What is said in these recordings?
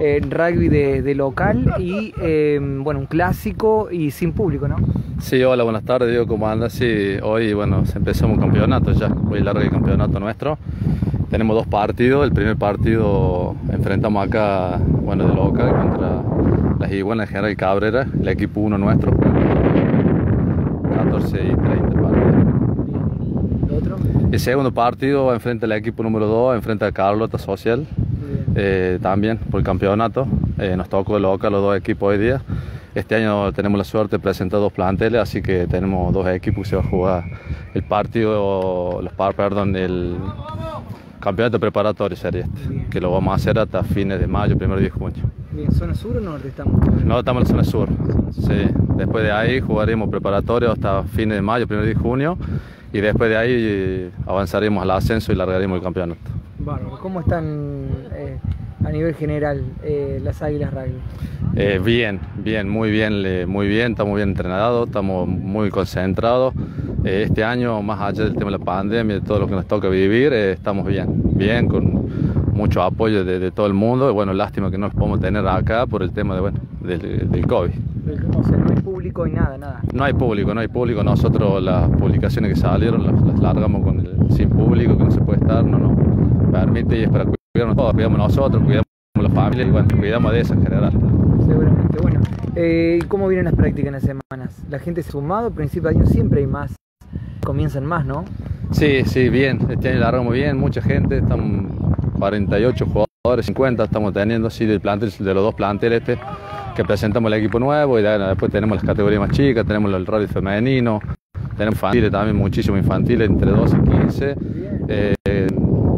eh, rugby de, de local y eh, bueno, un clásico y sin público, ¿no? Sí, hola, buenas tardes, Diego, ¿cómo andas? Sí, hoy, bueno, empezamos un campeonato ya, muy largo el campeonato nuestro. Tenemos dos partidos, el primer partido enfrentamos acá, bueno, de local contra las iguanas General Cabrera, el equipo 1 nuestro, 14 y 30 partidos. ¿Lo otro? El segundo partido enfrenta al equipo número 2, enfrenta a Carlota Social, eh, también por el campeonato. Eh, nos tocó local los dos equipos hoy día. Este año tenemos la suerte de presentar dos planteles, así que tenemos dos equipos que se va a jugar el partido, los par, perdón, el campeonato preparatorio sería este, que lo vamos a hacer hasta fines de mayo, primero de junio. Bien, ¿zona sur o norte estamos? No, estamos en la zona sur. Sí. Después de ahí jugaremos preparatorio hasta fines de mayo, primero de junio, y después de ahí eh, avanzaremos al ascenso y largaremos el campeonato. Bárbaro. ¿Cómo están eh, a nivel general eh, las Águilas Rugby? Eh, bien, bien, muy bien, muy bien, estamos bien entrenados, estamos muy concentrados. Este año, más allá del tema de la pandemia, de todo lo que nos toca vivir, estamos bien, bien, con mucho apoyo de, de todo el mundo. Y bueno, lástima que no podemos tener acá por el tema de, bueno, del, del COVID. O sea, no hay público y nada, nada. No hay público, no hay público. Nosotros las publicaciones que salieron las, las largamos con el, sin público, que no se puede estar, no nos permite y es para cuidarnos todos, cuidamos nosotros, cuidamos la familia y bueno, cuidamos de eso en general. Seguramente. Bueno, eh, ¿cómo vienen las prácticas en las semanas? La gente se ha sumado, principio de año siempre hay más, comienzan más, ¿no? Sí, sí, bien. Este año largamos bien, mucha gente, estamos 48 jugadores, 50 estamos teniendo así del plantel, de los dos planteles este, que presentamos el equipo nuevo y de- después tenemos las categorías más chicas, tenemos el rally femenino, tenemos infantiles también, muchísimos infantiles, entre 12 y 15. eh,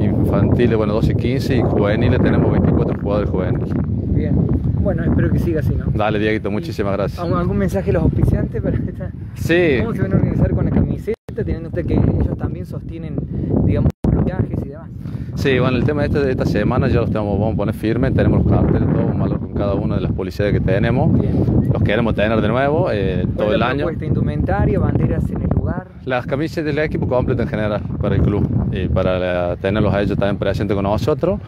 infantiles, bueno, 12 y 15 y juveniles tenemos 24 jugadores juveniles. Bien. Bueno, espero que siga así, ¿no? Dale, Dieguito, muchísimas gracias. ¿Algún, algún mensaje a los auspiciantes para esta? Sí, ¿Cómo se van a organizar con la camiseta, teniendo en cuenta que ellos también sostienen, digamos, los viajes y demás? Sí, bueno, el tema este de esta semana ya lo estamos, vamos a poner firme, tenemos los carteles, todos hablar con cada una de las policías que tenemos, Bien. los queremos tener de nuevo eh, todo ¿Cuál es el año. indumentaria, banderas en el lugar. Las camisas del equipo completo en general para el club y para la- tenerlos a ellos también presentes con nosotros.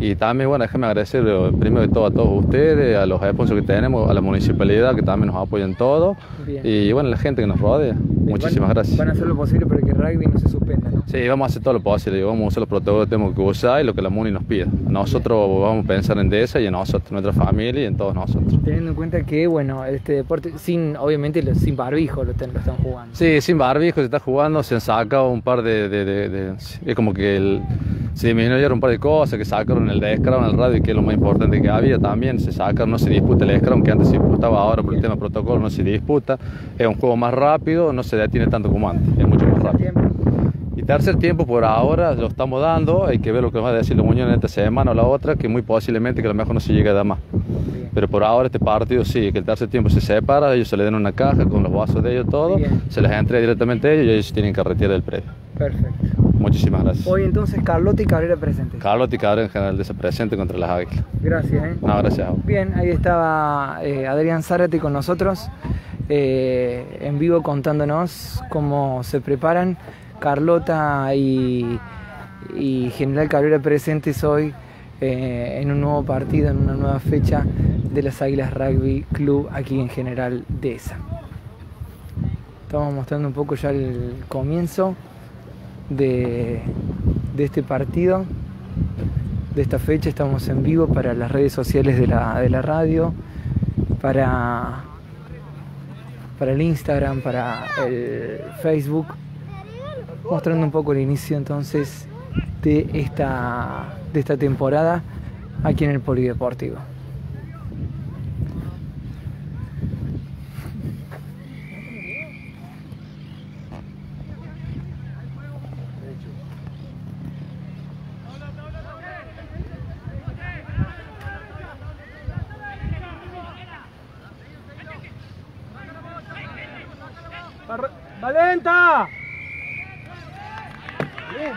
Y también, bueno, déjenme agradecer eh, primero de todo a todos ustedes, a los sponsors que tenemos, a la municipalidad que también nos apoyan todo Bien. y bueno, la gente que nos rodea. Muchísimas Van- gracias. Van a hacer lo posible para que el rugby no se suspenda, ¿no? Sí, vamos a hacer todo lo posible, vamos a usar los protocolos que tenemos que usar y lo que la MUNI nos pida. Nosotros vamos a pensar en DESA y en nosotros, nuestra familia y en todos nosotros. Teniendo en cuenta que, bueno, este deporte, sin, obviamente, sin barbijo lo, ten- lo están jugando. Sí, sin barbijo se está jugando, se han sacado un par de... de- de- de- es como que el- se disminuyeron un par de cosas, que sacaron el de Scrum al radio, que es lo más importante que había también, se sacaron, no se disputa el Scrum, que antes se disputaba, ahora por el tema protocolo no se disputa, es un juego más rápido, no se detiene tanto como antes, es mucho más rápido. Y tercer tiempo por ahora lo estamos dando, hay que ver lo que va a decir Unión en esta semana o la otra, que muy posiblemente que a lo mejor no se llegue a dar más. Pero por ahora este partido sí, que el tercer tiempo se separa, ellos se le den una caja con los vasos de ellos todo, Bien. se les entrega directamente a ellos y ellos tienen que retirar el predio. Perfecto. Muchísimas gracias. Hoy entonces Carlota y Cabrera presentes. Carlos y Cabrera en general de ese presente contra las águilas. Gracias, ¿eh? No, gracias a vos. Bien, ahí estaba eh, Adrián Zárate con nosotros eh, en vivo contándonos cómo se preparan Carlota y, y General Cabrera presentes hoy eh, en un nuevo partido, en una nueva fecha de las Águilas Rugby Club aquí en General Dehesa. Estamos mostrando un poco ya el comienzo de, de este partido de esta fecha. Estamos en vivo para las redes sociales de la, de la radio, para, para el Instagram, para el Facebook, mostrando un poco el inicio entonces de esta, de esta temporada aquí en el Polideportivo. ¡Valenta! Bien.